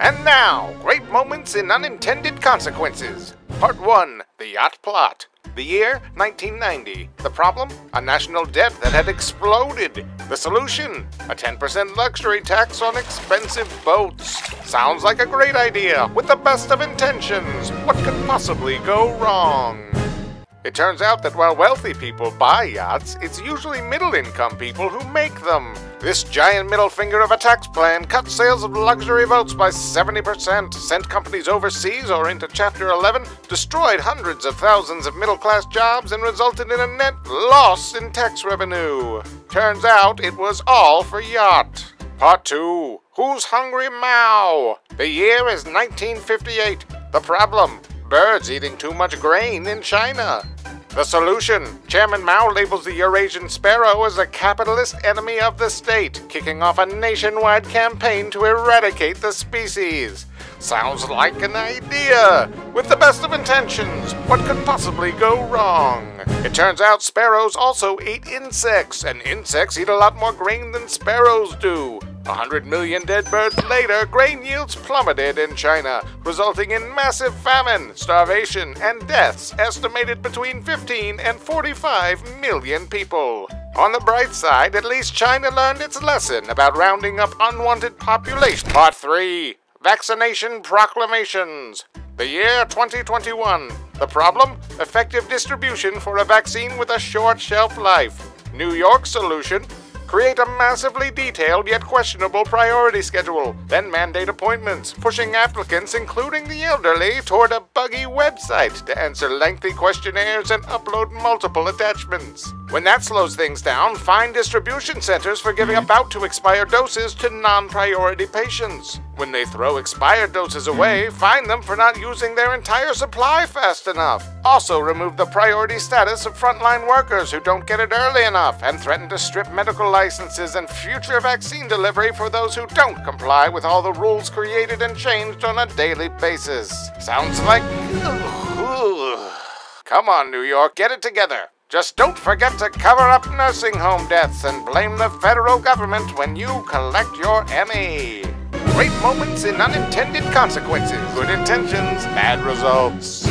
And now, great moments in unintended consequences. Part 1 The Yacht Plot. The year 1990. The problem? A national debt that had exploded. The solution? A 10% luxury tax on expensive boats. Sounds like a great idea, with the best of intentions. What could possibly go wrong? It turns out that while wealthy people buy yachts, it's usually middle income people who make them. This giant middle finger of a tax plan cut sales of luxury boats by 70%, sent companies overseas or into Chapter 11, destroyed hundreds of thousands of middle class jobs, and resulted in a net loss in tax revenue. Turns out it was all for yacht. Part 2 Who's Hungry Mao? The year is 1958. The problem birds eating too much grain in China. The solution Chairman Mao labels the Eurasian sparrow as a capitalist enemy of the state, kicking off a nationwide campaign to eradicate the species. Sounds like an idea! With the best of intentions, what could possibly go wrong? It turns out sparrows also eat insects, and insects eat a lot more grain than sparrows do. A hundred million dead birds later, grain yields plummeted in China, resulting in massive famine, starvation, and deaths estimated between 15 and 45 million people. On the bright side, at least China learned its lesson about rounding up unwanted population. Part 3 Vaccination Proclamations. The year 2021. The problem? Effective distribution for a vaccine with a short shelf life. New York solution Create a massively detailed yet questionable priority schedule, then mandate appointments, pushing applicants, including the elderly, toward a buggy website to answer lengthy questionnaires and upload multiple attachments. When that slows things down, find distribution centers for giving about to expire doses to non priority patients. When they throw expired doses away, fine them for not using their entire supply fast enough. Also, remove the priority status of frontline workers who don't get it early enough and threaten to strip medical licenses and future vaccine delivery for those who don't comply with all the rules created and changed on a daily basis. Sounds like. Come on, New York, get it together. Just don't forget to cover up nursing home deaths and blame the federal government when you collect your Emmy. Great moments in unintended consequences. Good intentions, bad results.